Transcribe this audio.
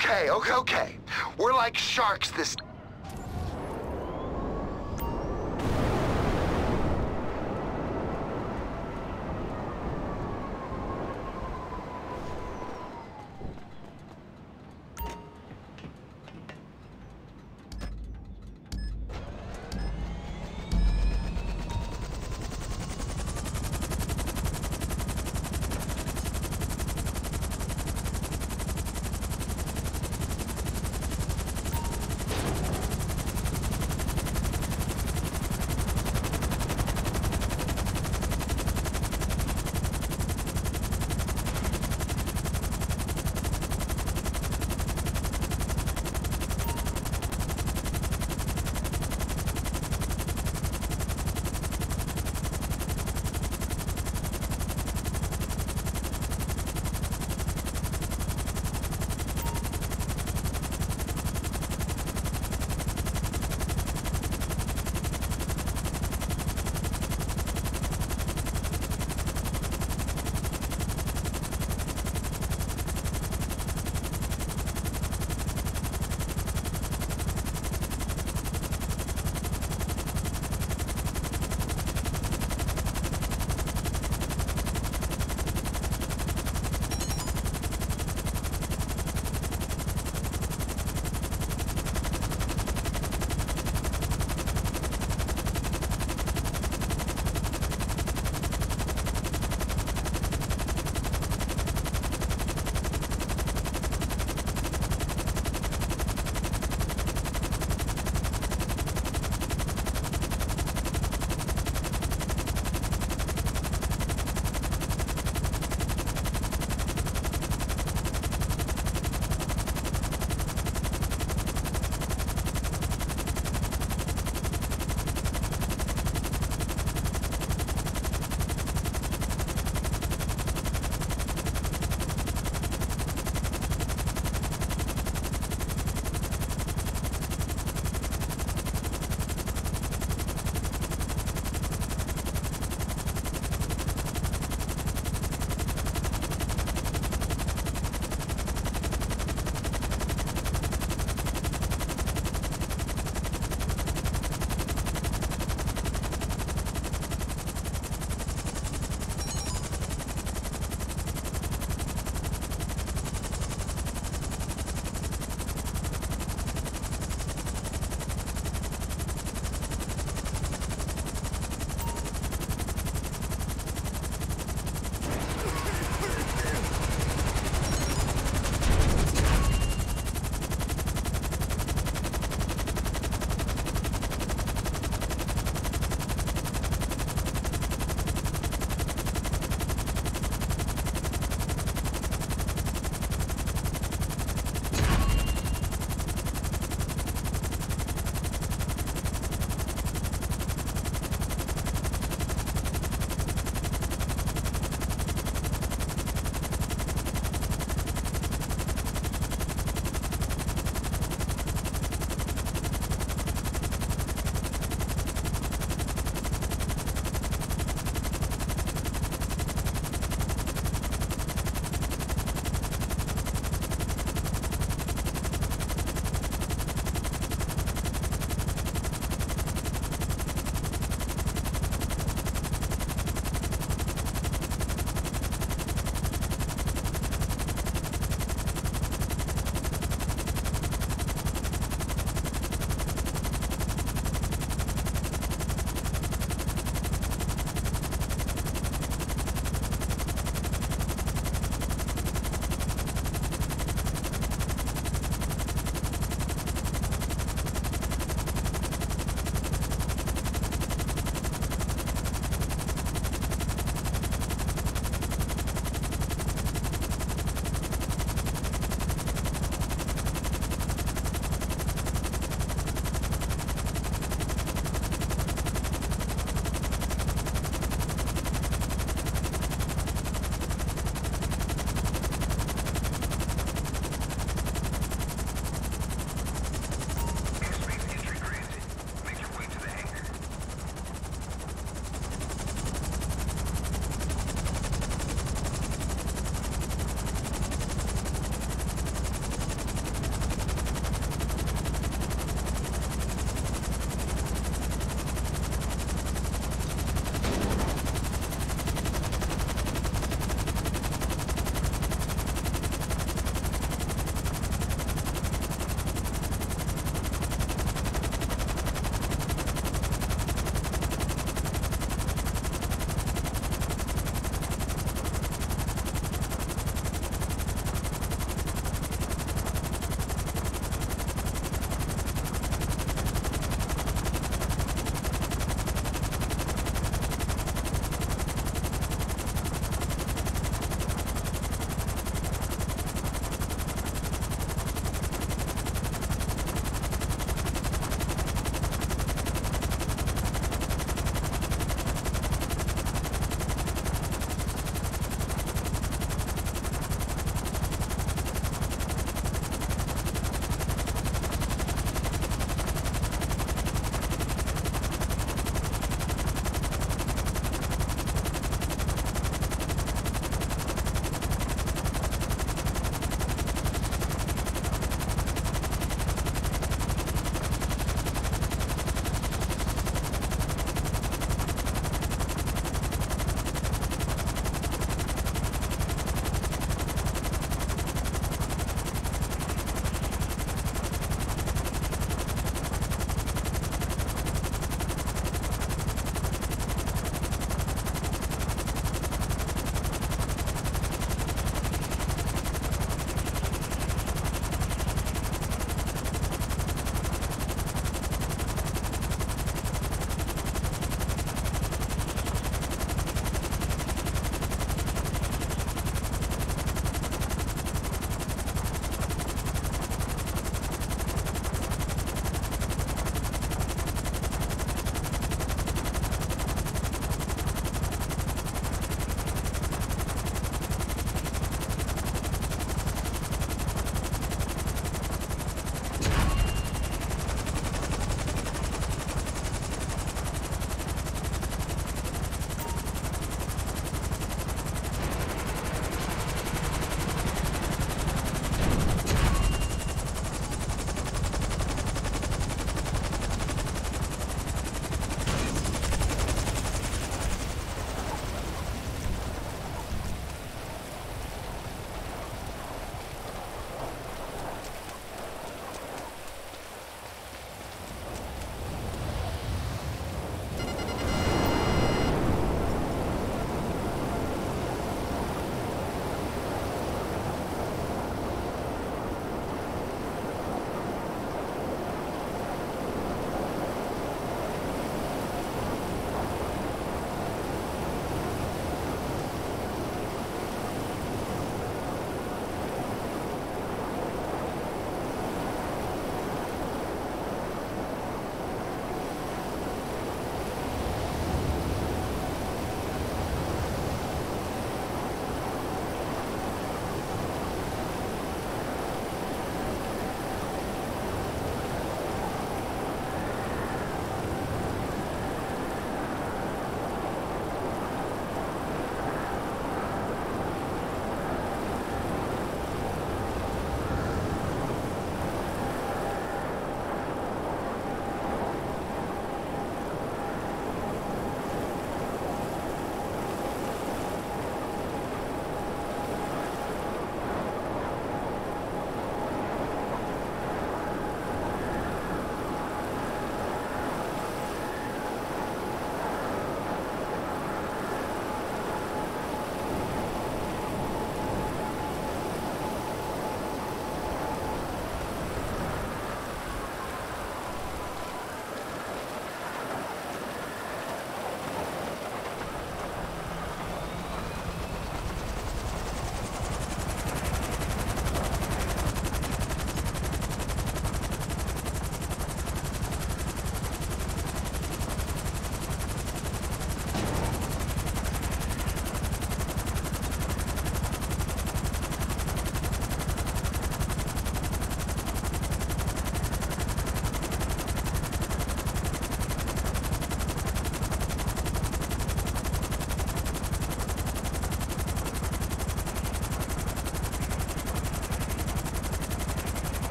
Okay, okay, okay. We're like sharks this